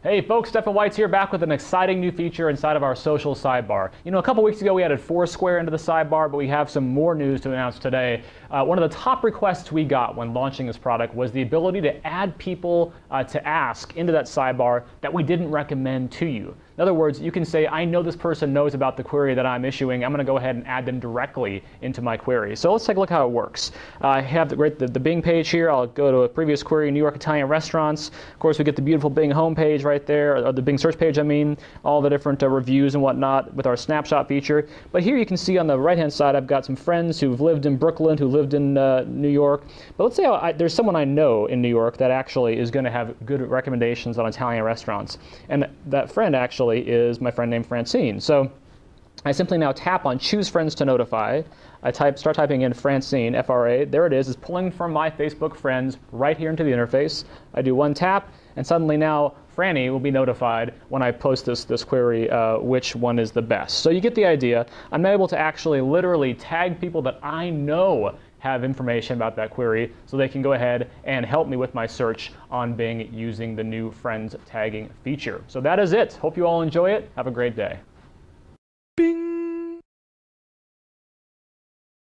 Hey folks, Stefan Weitz here back with an exciting new feature inside of our social sidebar. You know, a couple weeks ago we added Foursquare into the sidebar, but we have some more news to announce today. Uh, one of the top requests we got when launching this product was the ability to add people uh, to ask into that sidebar that we didn't recommend to you. In other words, you can say, I know this person knows about the query that I'm issuing. I'm going to go ahead and add them directly into my query. So let's take a look how it works. Uh, I have the, the, the Bing page here. I'll go to a previous query, New York Italian restaurants. Of course, we get the beautiful Bing homepage right there, or the Bing search page, I mean, all the different uh, reviews and whatnot with our snapshot feature. But here you can see on the right-hand side, I've got some friends who've lived in Brooklyn, who lived in uh, New York. But let's say I, there's someone I know in New York that actually is going to have good recommendations on Italian restaurants. And that friend actually is my friend named Francine. So I simply now tap on Choose Friends to Notify. I type, start typing in Francine, F-R-A. There it is. It's pulling from my Facebook friends right here into the interface. I do one tap, and suddenly now Franny will be notified when I post this, this query uh, which one is the best. So you get the idea. I'm able to actually literally tag people that I know have information about that query so they can go ahead and help me with my search on Bing using the new friends tagging feature. So that is it. Hope you all enjoy it. Have a great day.